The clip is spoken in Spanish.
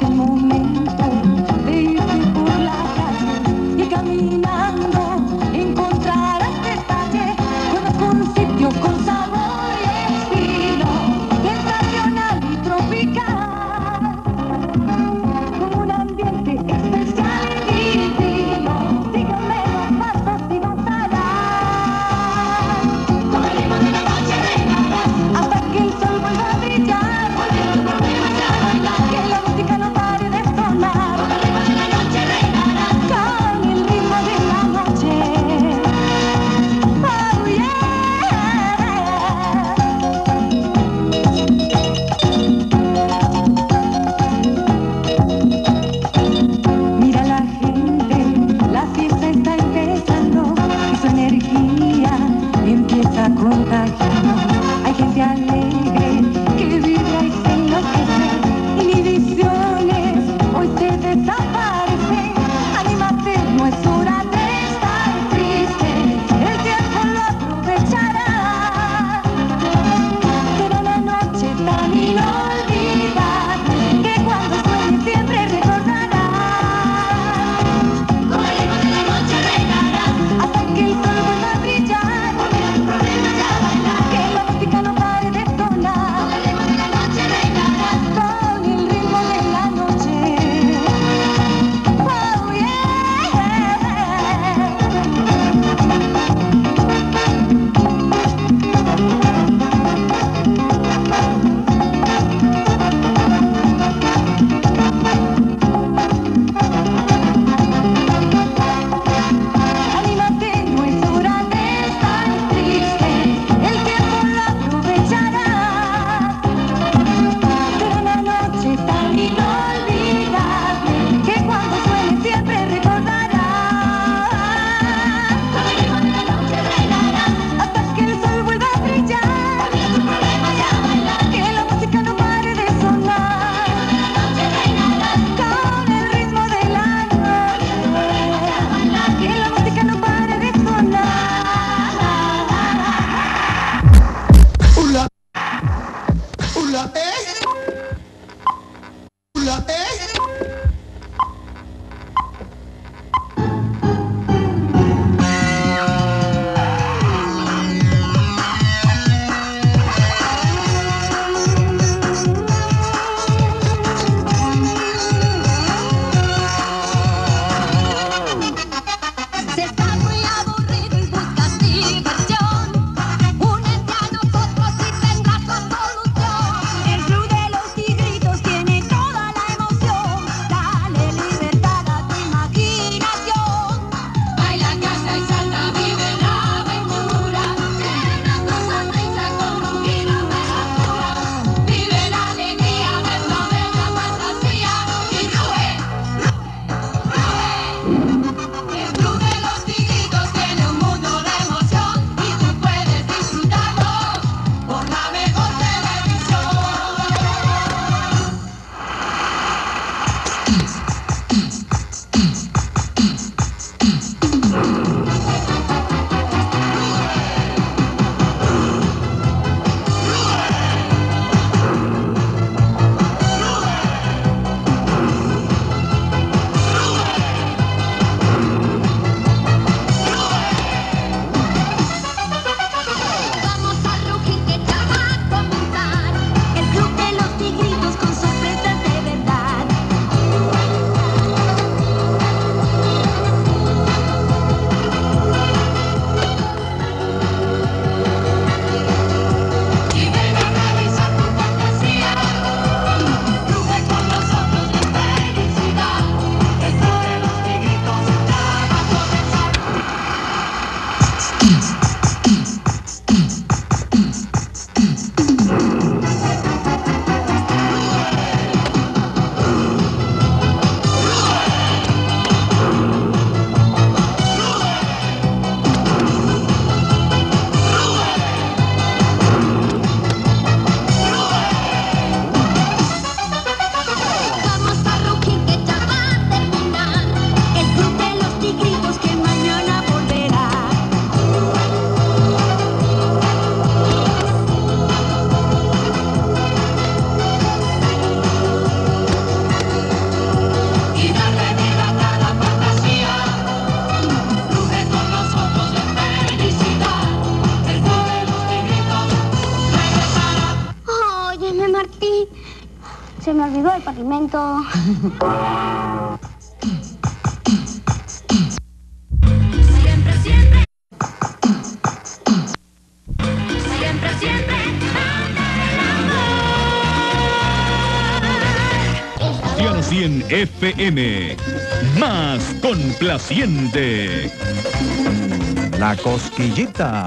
home. Lote. segmento. Siempre, siempre. Siempre, siempre. FM. Más complaciente. La cosquillita.